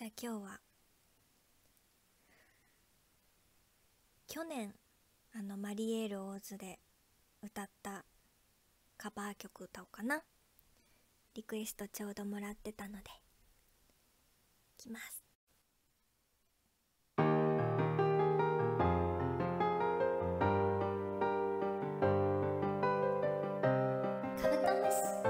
じゃあ今日は去年あのマリエール・オーズで歌ったカバー曲歌おうかな。リクエストちょうどもらってたのでいきます。カブトムシ。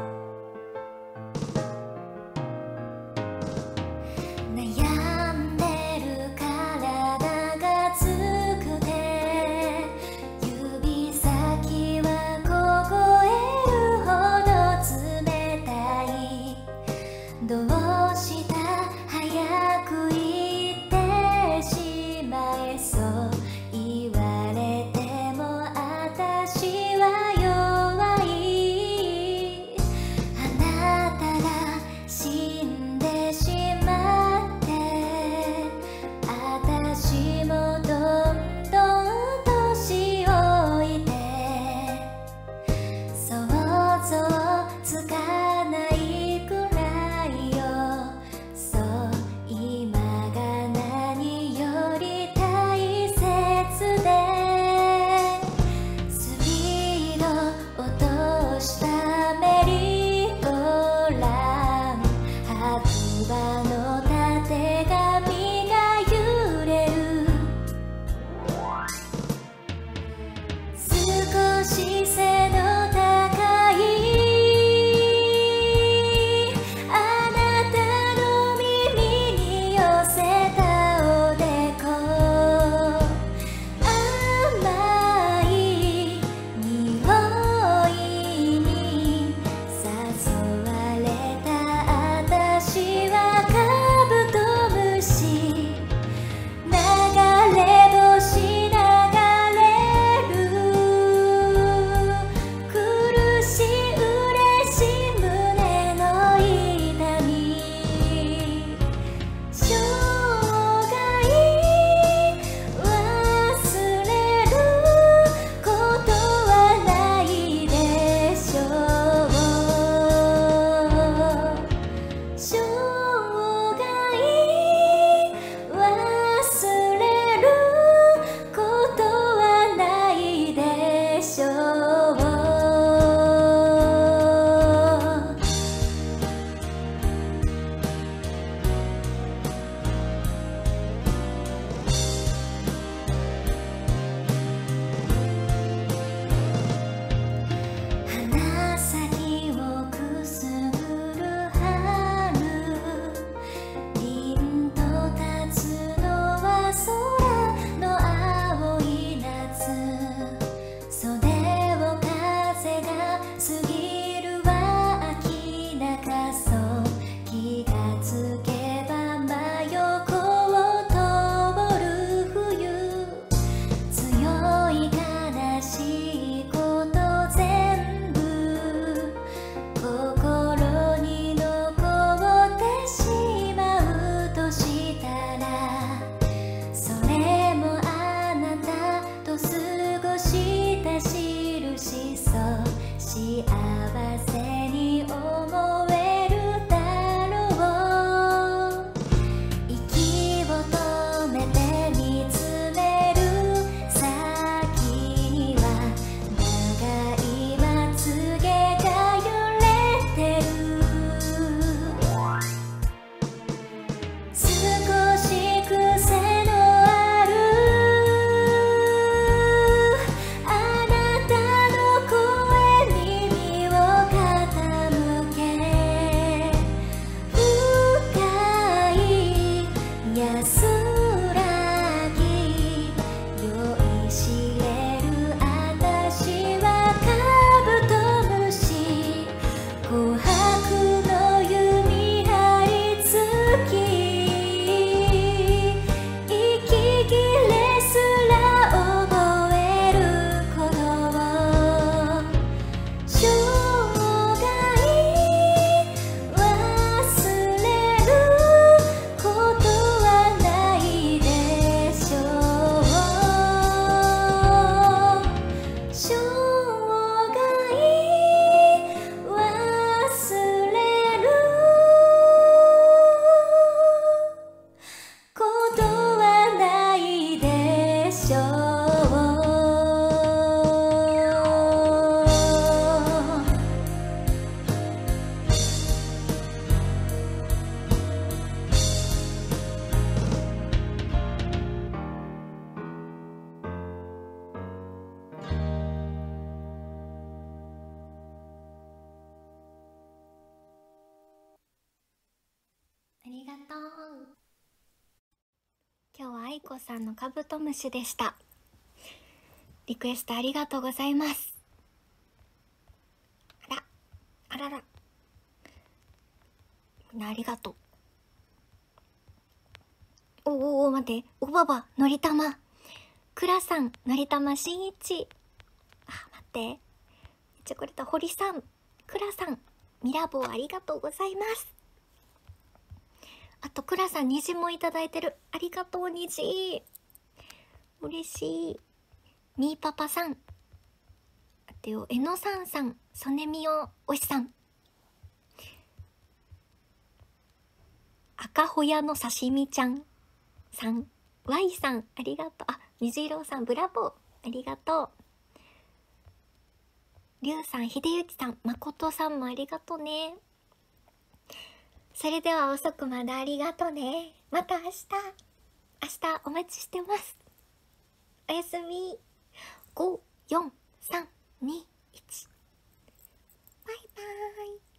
今日は愛子さんのカブトムシでした。リクエストありがとうございます。あらあらら。みんなありがとう。おおお待って。おばばのりたま。くらさんのりたましんいち。あ待って。めっちゃくれた堀さん。くらさんミラボーありがとうございます。あとくらさん虹もいただいてる。ありがとう虹嬉しい。みーパパさん。あとよえのさんさん。ソネミオおしさん。赤ホヤの刺身ちゃんさん。Y さんありがとう。あ虹色さんブラボー。ありがとう。りゅうさんひでゆきさん。まことさんもありがとうね。それでは遅くまでありがとうね。また明日。明日お待ちしてます。おやすみ。54321バイバーイ。